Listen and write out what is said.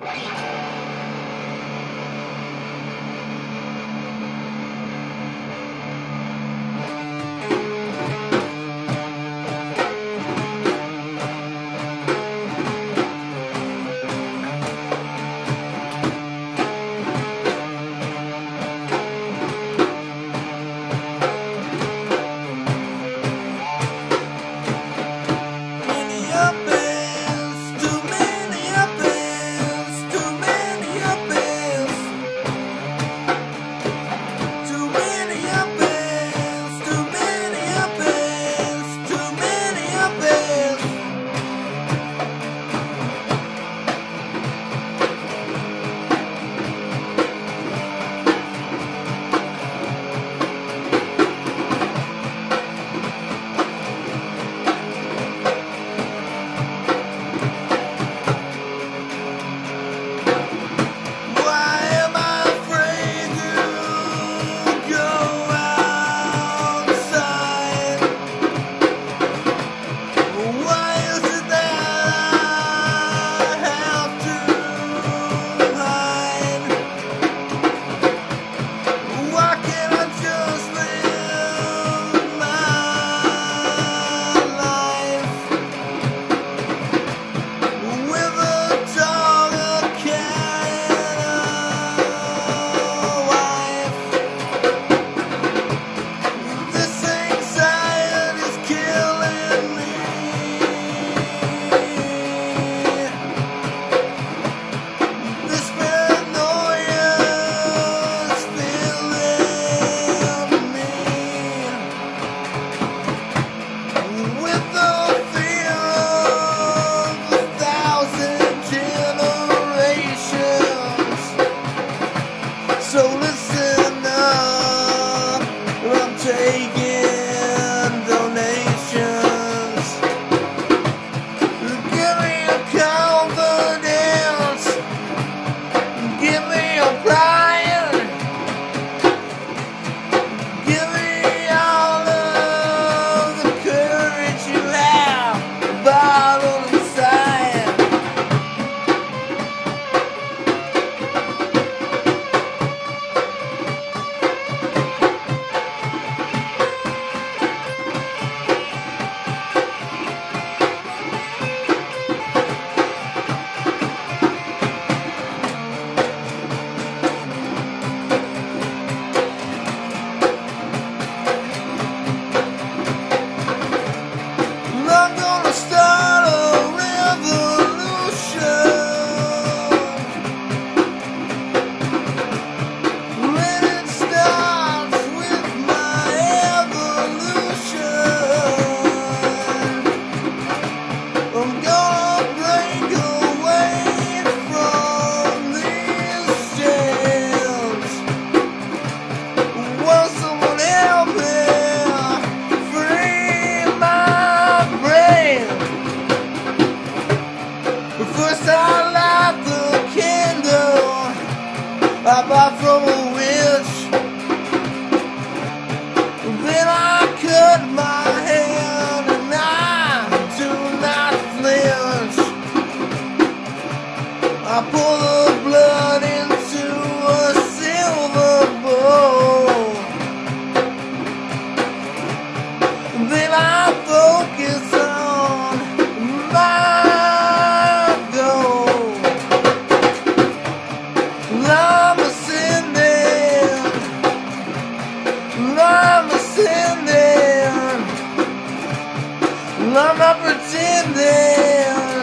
you. Bye-bye from a witch. Then I cut my hand and I do not flinch. I pull pretending